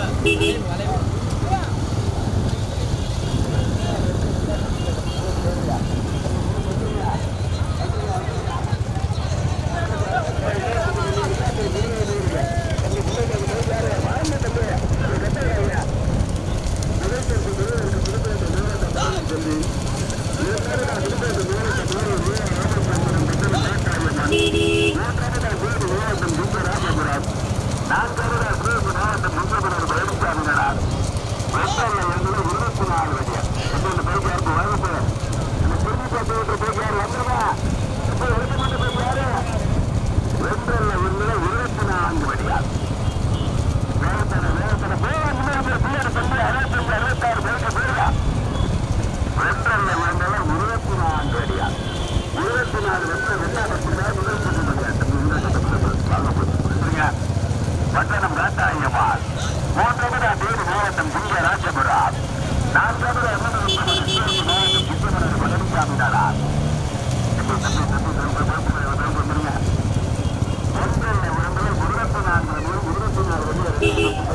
哪里 தேனி மாவட்டம் புதிய ராஜபுரம் நான்காவது அருணாச்சலம் மாவட்டம் புத்தமனர் பழனிசாமி நாடார் ஒன்றில் உடம்புல இருபத்தி நான்கு மணி இருபத்தி நாலு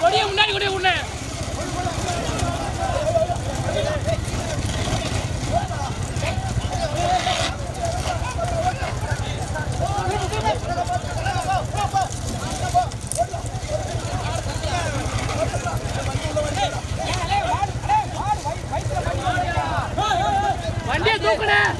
கொடிய முன்னாடி கொடிய உன்ன வண்டியை தூக்குனேன்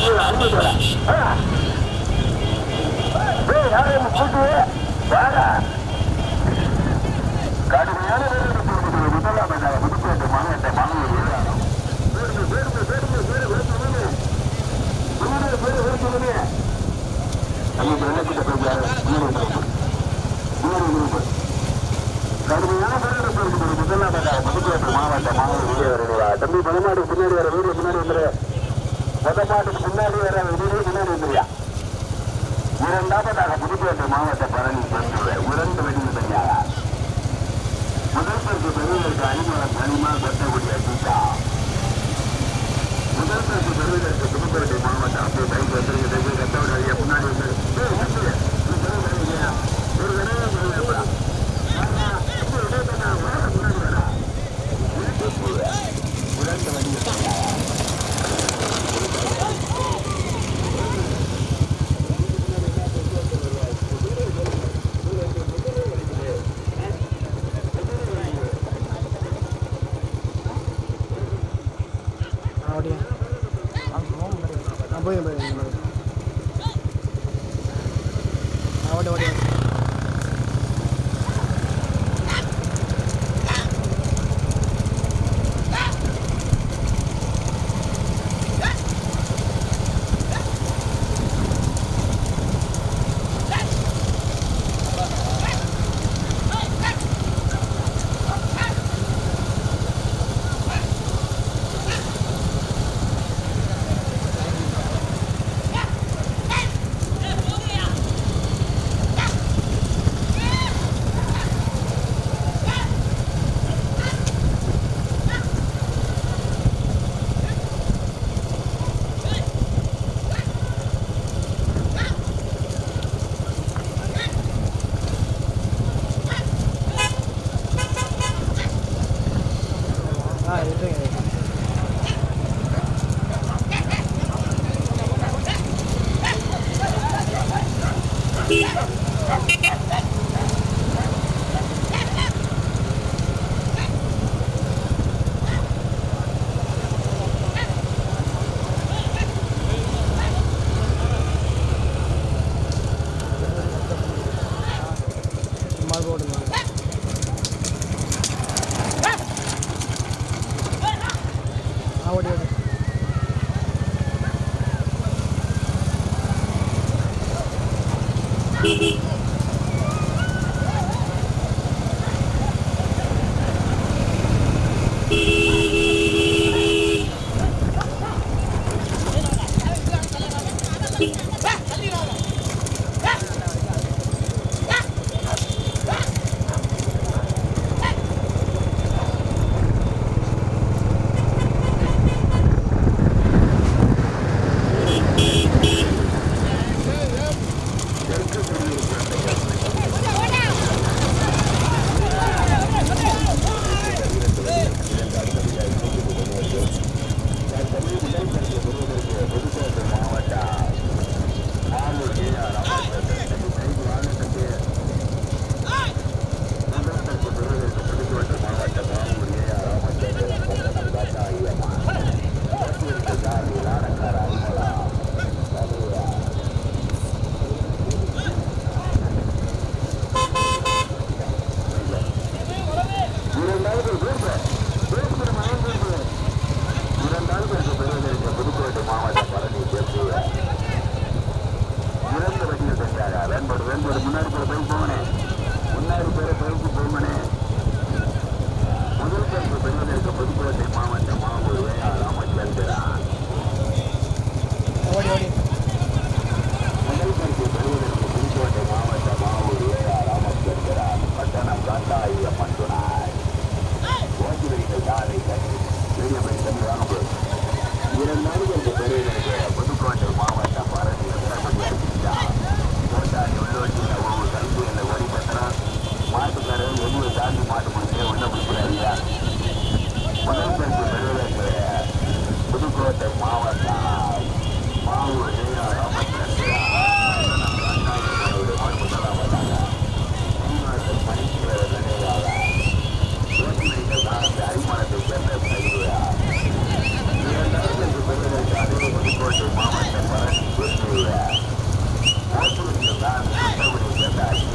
Beri hal yang. audio. போயிடும் போயிடும் ஓடி ஓடி. Beep, beep. Hey!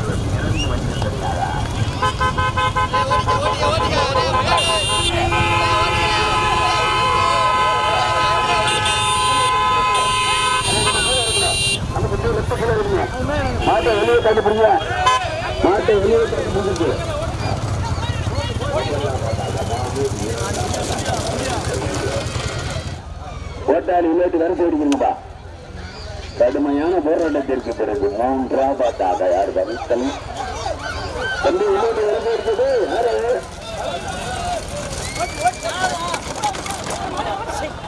மாட்டை வெளியே தள்ளி பிடிங்க. மாட்டை வெளியே தள்ளி பிடிச்சிருக்கு ஓட்டாளி விளையாட்டு கருத்து அடிக்கணும்பா கடுமையான போராட்டத்திற்கு பிறகு மூன்றாவதாக யார் வருத்தலும் தம்பி விளையாட்டு கருத்து அடிக்கிறது யார்?